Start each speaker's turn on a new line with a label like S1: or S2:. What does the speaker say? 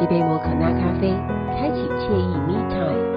S1: 一杯摩可纳咖啡开启惬意 me time